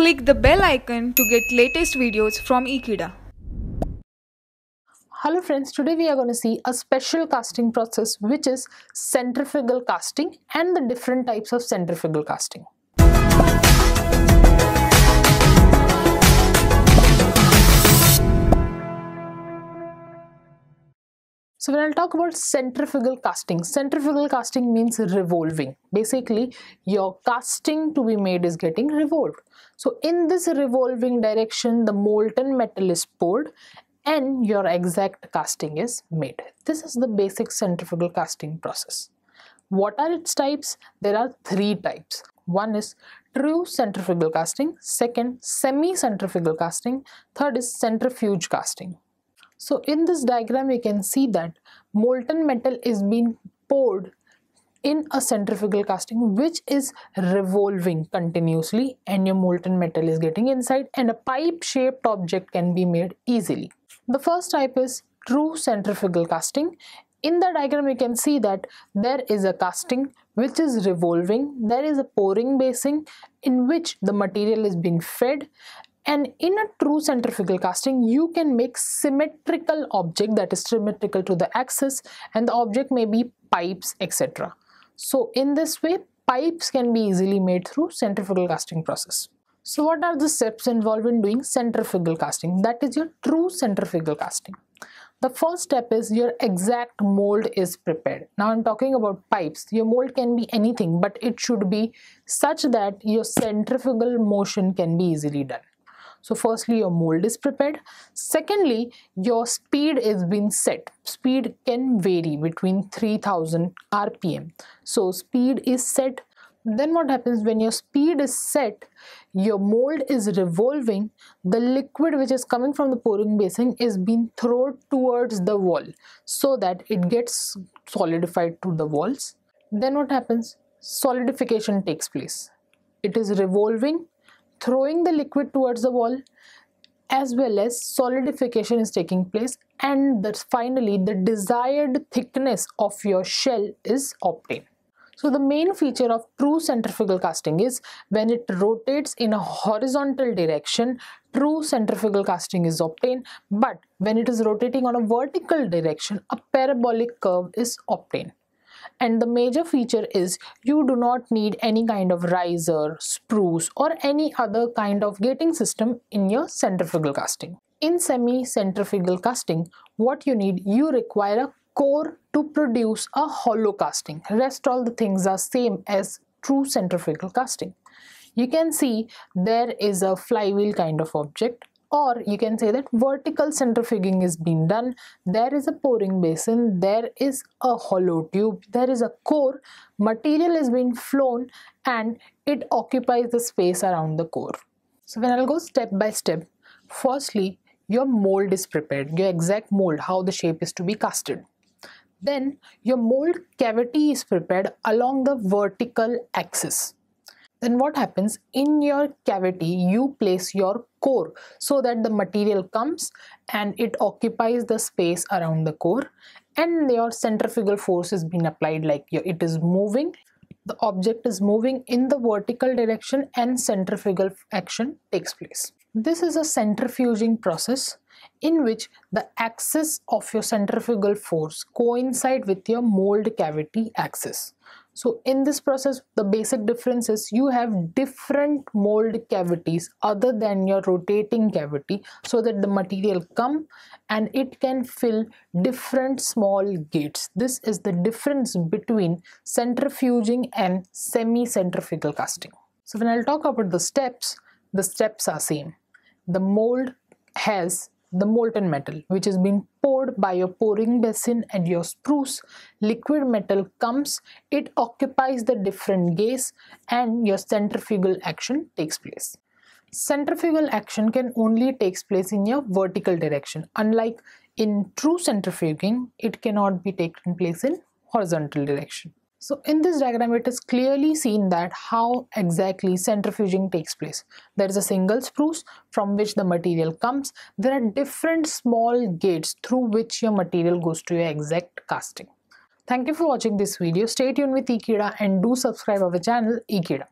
Click the bell icon to get latest videos from Ekeeda. Hello friends, today we are going to see a special casting process which is centrifugal casting and the different types of centrifugal casting. So when I'll talk about centrifugal casting, centrifugal casting means revolving. Basically, your casting to be made is getting revolved. So in this revolving direction, the molten metal is poured and your exact casting is made. This is the basic centrifugal casting process. What are its types? There are three types. One is true centrifugal casting, second semi-centrifugal casting, third is centrifuge casting. So in this diagram you can see that molten metal is being poured in a centrifugal casting which is revolving continuously and your molten metal is getting inside and a pipe shaped object can be made easily. The first type is true centrifugal casting. In the diagram you can see that there is a casting which is revolving. There is a pouring basin in which the material is being fed and in a true centrifugal casting you can make symmetrical object that is symmetrical to the axis and the object may be pipes etc. So in this way pipes can be easily made through centrifugal casting process. So what are the steps involved in doing centrifugal casting? That is your true centrifugal casting. The first step is your exact mold is prepared. Now I'm talking about pipes. Your mold can be anything but it should be such that your centrifugal motion can be easily done. So firstly your mold is prepared. Secondly your speed is being set. Speed can vary between 3000 rpm. So speed is set. Then what happens? When your speed is set your mold is revolving. The liquid which is coming from the pouring basin is being thrown towards the wall so that it gets solidified to the walls. Then what happens? Solidification takes place. It is revolving throwing the liquid towards the wall as well as solidification is taking place and that finally the desired thickness of your shell is obtained so the main feature of true centrifugal casting is when it rotates in a horizontal direction, true centrifugal casting is obtained. But when it is rotating on a vertical direction, a parabolic curve is obtained. And the major feature is you do not need any kind of riser, spruce or any other kind of gating system in your centrifugal casting. In semi-centrifugal casting, what you need, you require a core to produce a hollow casting. Rest all the things are same as true centrifugal casting. You can see there is a flywheel kind of object or you can say that vertical centrifuging is being done. There is a pouring basin there is a hollow tube there is a core material is being flown and it occupies the space around the core. So when i'll go step by step firstly your mold is prepared your exact mold how the shape is to be casted. Then your mold cavity is prepared along the vertical axis. Then what happens? In your cavity you place your core so that the material comes and it occupies the space around the core and your centrifugal force is being applied like it is moving the object is moving in the vertical direction and centrifugal action takes place. This is a centrifuging process in which the axis of your centrifugal force coincide with your mold cavity axis. So in this process, the basic difference is you have different mold cavities other than your rotating cavity so that the material come and it can fill different small gates. This is the difference between centrifuging and semi-centrifugal casting. So when I'll talk about the steps, the steps are same. The mold has the molten metal which has been poured by your pouring basin and your spruce. Liquid metal comes it occupies the different gas and your centrifugal action takes place. Centrifugal action can only takes place in your vertical direction. Unlike in true centrifuging it cannot be taken place in horizontal direction so in this diagram, it is clearly seen that how exactly centrifuging takes place. There is a single spruce from which the material comes. There are different small gates through which your material goes to your exact casting. Thank you for watching this video. Stay tuned with Ekeeda and do subscribe our channel Ekeeda.